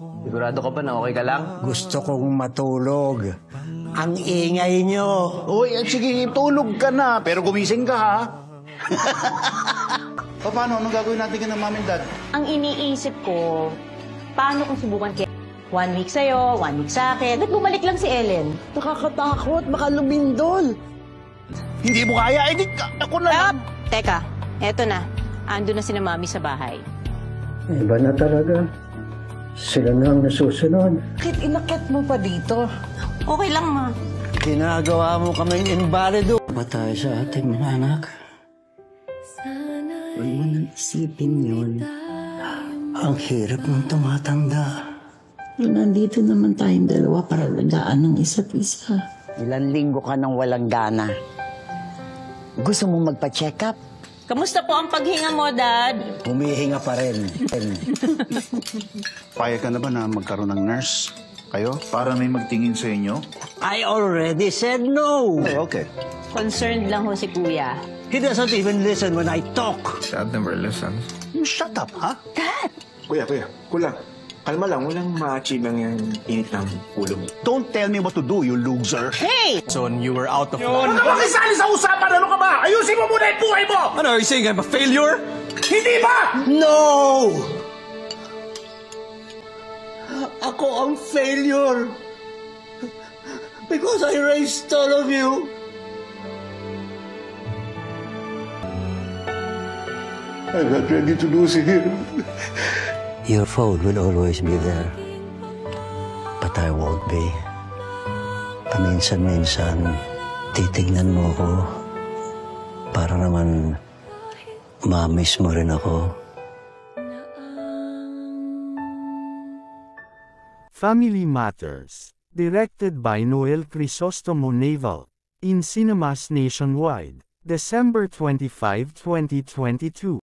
Sigurado ka pa na okay ka lang? Gusto kong matulog. Ang ingay nyo. Uy, eh, sige, tulog ka na. Pero gumising ka, ha? O paano? Anong gagawin natin ka ng mami and dad? Ang iniisip ko, paano kung subukan kaya one week sa'yo, one week sa akin, at bumalik lang si Ellen. Nakakatakot, baka lumindol. Hindi mo kaya, eh, di, ako na lang. Teka, eto na. Ando na si na mami sa bahay. Iba na talaga. Sila na ang nasusunod. Bakit inakit mo pa dito? Okay lang, ma. Ginagawa mo kaming invalido. Ba tayo sa ating mga anak? Huwag mo nang isipin yun. Ang hirap ng tumatanda. Nandito naman tayong dalawa para lagaan ng isa't isa. Ilan linggo ka nang walang gana. Gusto mo magpa-check up? Kamusta po ang paghinga mo, Dad? Humihinga pa rin. Payag ka na ba na magkaroon ng nurse? Kayo? Para may magtingin sa inyo? I already said no. Oh, okay. Concerned lang ho si Kuya. He doesn't even listen when I talk. Dad never listens. Shut up, ha? Kuya, kuya, kulang. Kalma lang, walang ma-achieve ang yung init ng ulo mo. Don't tell me what to do, you loser. So, you were out of line. Huwag ka makisali sa usapan! Ano ka ba? Ayusin mo muna yung buhay mo! Ano, are you saying I'm a failure? Hindi ba? No! Ako ang failure. Because I raised all of you. I'm not ready to lose him. Your phone will always be there. But I won't be. Paminsan-minsan, titignan mo ko para naman ma-miss mo rin ako. Family Matters, directed by Noel Crisostomo Naval, in cinemas nationwide, December 25, 2022.